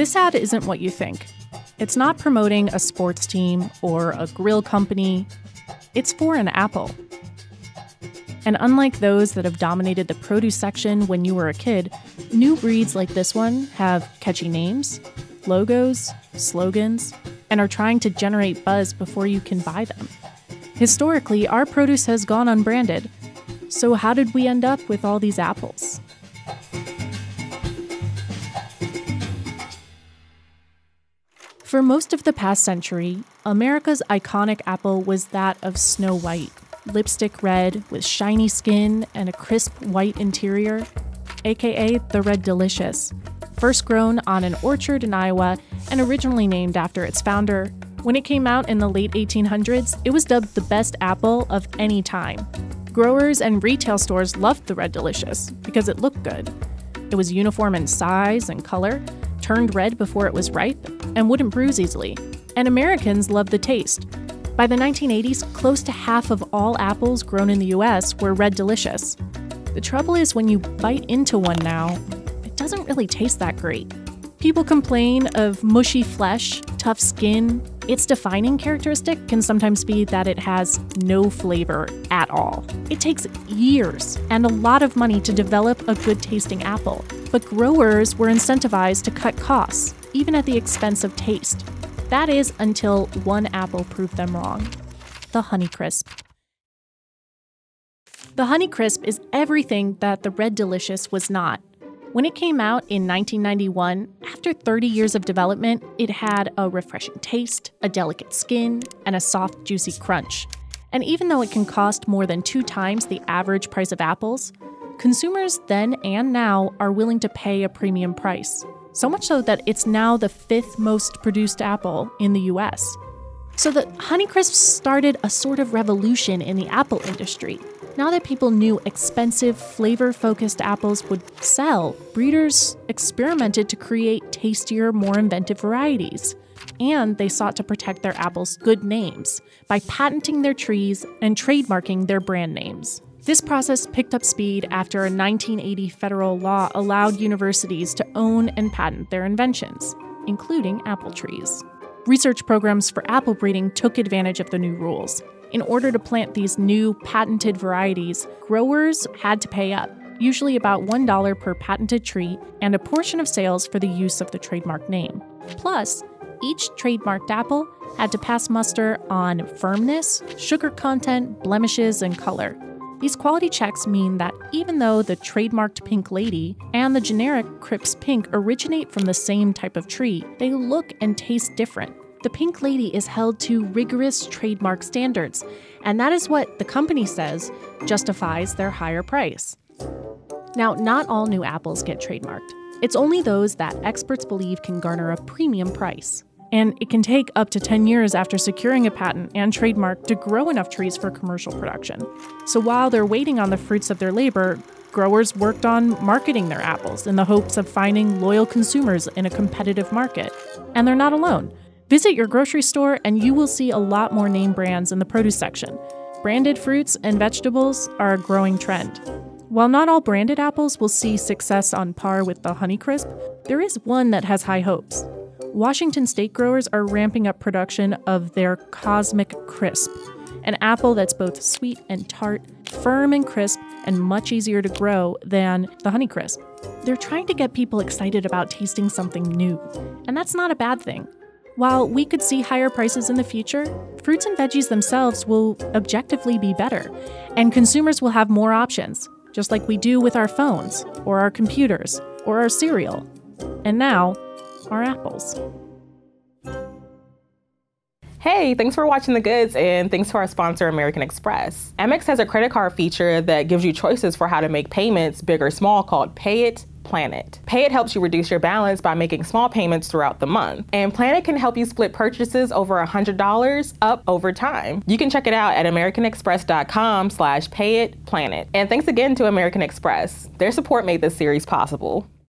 This ad isn't what you think. It's not promoting a sports team or a grill company. It's for an apple. And unlike those that have dominated the produce section when you were a kid, new breeds like this one have catchy names, logos, slogans, and are trying to generate buzz before you can buy them. Historically, our produce has gone unbranded. So, how did we end up with all these apples? For most of the past century, America's iconic apple was that of Snow White, lipstick red with shiny skin and a crisp white interior, aka the Red Delicious. First grown on an orchard in Iowa and originally named after its founder, when it came out in the late 1800s, it was dubbed the best apple of any time. Growers and retail stores loved the Red Delicious because it looked good. It was uniform in size and color, turned red before it was ripe, and wouldn't bruise easily. And Americans loved the taste. By the 1980s, close to half of all apples grown in the US were Red Delicious. The trouble is, when you bite into one now, it doesn't really taste that great. People complain of mushy flesh, tough skin. Its defining characteristic can sometimes be that it has no flavor at all. It takes years and a lot of money to develop a good tasting apple, but growers were incentivized to cut costs, even at the expense of taste. That is until one apple proved them wrong the Honeycrisp. The Honeycrisp is everything that the Red Delicious was not. When it came out in 1991, after 30 years of development, it had a refreshing taste, a delicate skin, and a soft, juicy crunch. And even though it can cost more than two times the average price of apples, consumers then and now are willing to pay a premium price. So much so that it's now the fifth most produced apple in the US. So the Honeycrisp started a sort of revolution in the apple industry. Now that people knew expensive, flavor focused apples would sell, breeders experimented to create tastier, more inventive varieties. And they sought to protect their apples' good names by patenting their trees and trademarking their brand names. This process picked up speed after a 1980 federal law allowed universities to own and patent their inventions, including apple trees. Research programs for apple breeding took advantage of the new rules. In order to plant these new patented varieties, growers had to pay up, usually about $1 per patented tree, and a portion of sales for the use of the trademark name. Plus, each trademarked apple had to pass muster on firmness, sugar content, blemishes, and color. These quality checks mean that even though the trademarked Pink Lady and the generic Cripps Pink originate from the same type of tree, they look and taste different. The Pink Lady is held to rigorous trademark standards, and that is what the company says justifies their higher price. Now, not all new apples get trademarked. It's only those that experts believe can garner a premium price and it can take up to 10 years after securing a patent and trademark to grow enough trees for commercial production. So while they're waiting on the fruits of their labor, growers worked on marketing their apples in the hopes of finding loyal consumers in a competitive market. And they're not alone. Visit your grocery store and you will see a lot more name brands in the produce section. Branded fruits and vegetables are a growing trend. While not all branded apples will see success on par with the Honeycrisp, there is one that has high hopes. Washington state growers are ramping up production of their Cosmic Crisp, an apple that's both sweet and tart, firm and crisp, and much easier to grow than the Honeycrisp. They're trying to get people excited about tasting something new, and that's not a bad thing. While we could see higher prices in the future, fruits and veggies themselves will objectively be better, and consumers will have more options, just like we do with our phones, or our computers, or our cereal. And now, our apples. Hey, thanks for watching The Goods and thanks to our sponsor, American Express. Amex has a credit card feature that gives you choices for how to make payments, big or small, called Pay It, Plan It. Pay It helps you reduce your balance by making small payments throughout the month. And Plan It can help you split purchases over $100 up over time. You can check it out at americanexpress.com slash pay it, plan. And thanks again to American Express. Their support made this series possible.